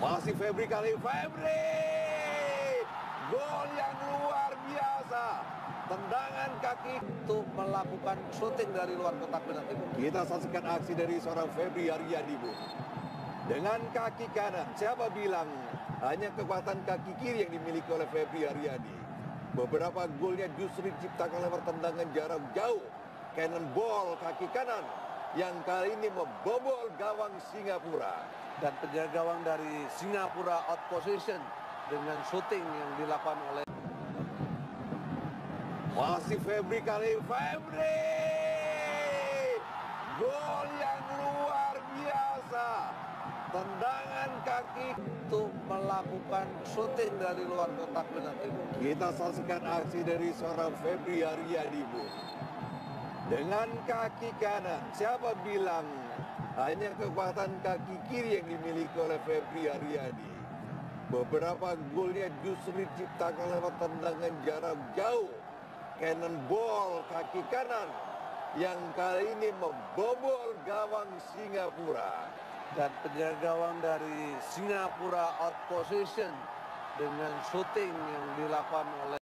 Febri kali Febri! Gol yang luar biasa. Tendangan kaki untuk melakukan syuting dari luar kotak penalti. kita saksikan aksi dari seorang Febri Aryadi Bu dengan kaki kanan siapa bilang hanya kekuatan kaki kiri yang dimiliki oleh Febri Aryadi beberapa golnya justru diciptakan lewat tendangan jarak jauh. Cannonball kaki kanan yang kali ini membobol gawang Singapura. Dan penjaga gawang dari Singapura out position dengan syuting yang dilakukan oleh Masih Febri kali Febri! Gol yang luar biasa. Tendangan kaki untuk melakukan syuting dari luar kotak penalti. Kita saksikan aksi dari seorang Febri Aryadi Bu Dengan kaki kanan. Siapa bilang? Hanya kekuatan kaki kiri yang dimiliki oleh Febri Aryadi Beberapa golnya justru diciptakan lewat tendangan jarak jauh. Cannonball kaki kanan. Yang kali ini membobol gawang Singapura. Dan penjaga gawang dari Singapura out position dengan syuting yang dilakukan oleh